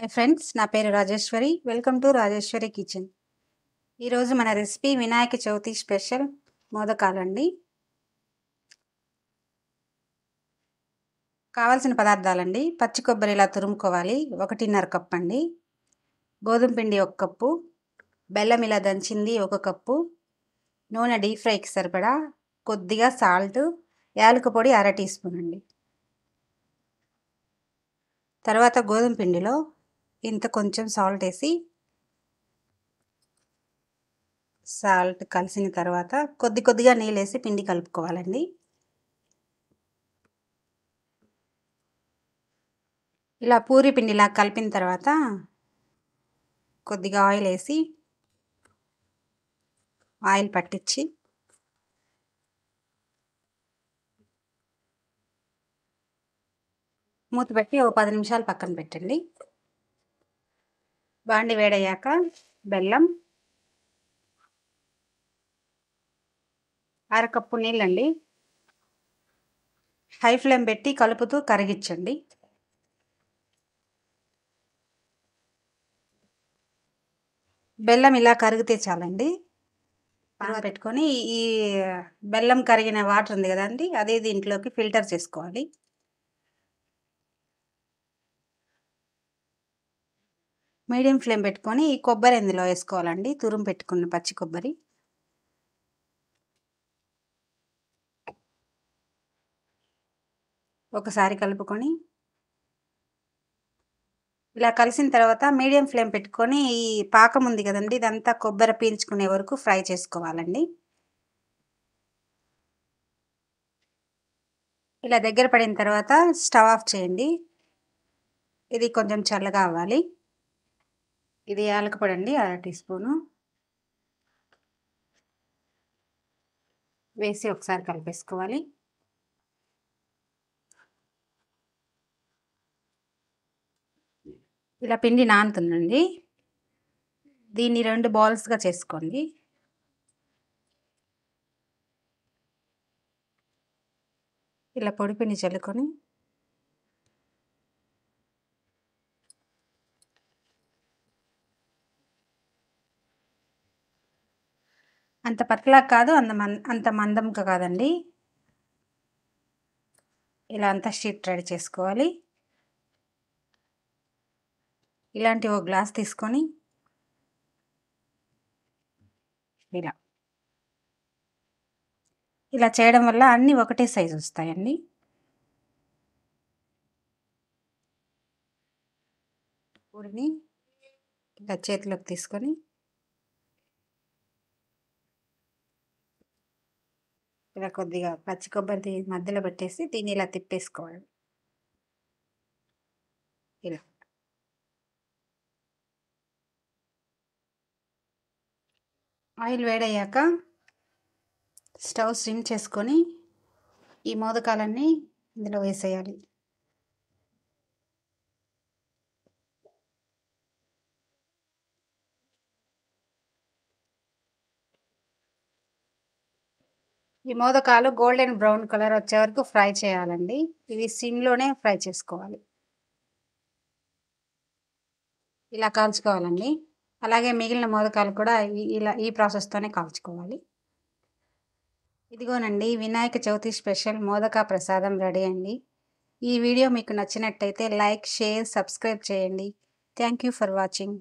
Hi friends నా పేరు Rajeshwari. Welcome to Rajeshwari kitchen ఈరోజు మన రెసిపీ వినాయక చవితి స్పెషల్ మోదకాలండి. కావాల్సిన పదార్థాలండి. పచ్చి కొబ్బరి ఇలా తురుముకోవాలి. ఒకటిన్నర కప్ అండి. గోధుమ పిండి ఒక కప్పు. బెల్లం ఇలా దంచింది ఒక కప్పు. నూనె డీప్ ఫ్రైకి సరిపడా కొద్దిగా సాల్ట్ యాలక పొడి అర టీ స్పూన్ అండి. తర్వాత గోధుమ పిండిలో ఇంత కొంచెం సాల్ట్ వేసి సాల్ట్ కలిసిన తర్వాత కొద్ది కొద్దిగా నీళ్ళు వేసి పిండి కలుపుకోవాలండి. ఇలా పూరి పిండిలా కలిపిన తర్వాత కొద్దిగా ఆయిల్ వేసి ఆయిల్ పట్టించి మూత పెట్టి ఓ పది నిమిషాలు పక్కన పెట్టండి. బాండి వేడయ్యాక బెల్లం అరకప్పు నీళ్ళండి. హై ఫ్లేమ్ పెట్టి కలుపుతూ కరిగించండి. బెల్లం ఇలా కరిగితే చాలండి. పాన పెట్టుకొని ఈ బెల్లం కరిగిన వాటర్ ఉంది కదండి అదే దీంట్లోకి ఫిల్టర్ చేసుకోవాలి. మీడియం ఫ్లేమ్ పెట్టుకొని ఈ కొబ్బరి ఇందులో వేసుకోవాలండి. తురుం పెట్టుకున్న పచ్చి కొబ్బరి. ఒకసారి కలుపుకొని ఇలా కలిసిన తర్వాత మీడియం ఫ్లేమ్ పెట్టుకొని ఈ పాకం ఉంది కదండి ఇదంతా కొబ్బరి పీల్చుకునే వరకు ఫ్రై చేసుకోవాలండి. ఇలా దగ్గర పడిన తర్వాత స్టవ్ ఆఫ్ చేయండి. ఇది కొంచెం చల్లగా అవ్వాలి. ఇది యాలకపొడి అండి అర టీ స్పూను. వేసి ఒకసారి కలిపేసుకోవాలి. ఇలా పిండి నానుతుందండి. దీన్ని రెండు బాల్స్గా చేసుకోండి. ఇలా పొడి పిండి చల్లుకొని అంత పతలా కాదు అంత మన్ అంత మందంగా కాదండి. ఇలా అంతా షీట్ రెడీ చేసుకోవాలి. ఇలాంటి ఒక గ్లాస్ తీసుకొని ఇలా. ఇలా చేయడం వల్ల అన్నీ ఒకటే సైజు వస్తాయండి. పూరిని ఇలా చేతిలోకి తీసుకొని ఇలా కొద్దిగా పచ్చి కొబ్బరి మధ్యలో పెట్టేసి దీన్ని ఇలా తిప్పేసుకోవాలి. ఇలా. ఆయిల్ వేడయ్యాక స్టవ్ స్టిమ్ చేసుకొని ఈ మోదకాలన్నీ ఇందులో వేసేయాలి. ఈ మోదకాలు గోల్డెన్ బ్రౌన్ కలర్ వచ్చే వరకు ఫ్రై చేయాలండి. ఇవి సిమ్లోనే ఫ్రై చేసుకోవాలి. ఇలా కాల్చుకోవాలండి. అలాగే మిగిలిన మోదకాలు కూడా ఇలా ఈ ప్రాసెస్తోనే కాల్చుకోవాలి. ఇదిగోనండి వినాయక చవితి స్పెషల్ మోదక ప్రసాదం రెడీ అండి. ఈ వీడియో మీకు నచ్చినట్టయితే లైక్ షేర్ సబ్స్క్రైబ్ చేయండి. Thank you for watching.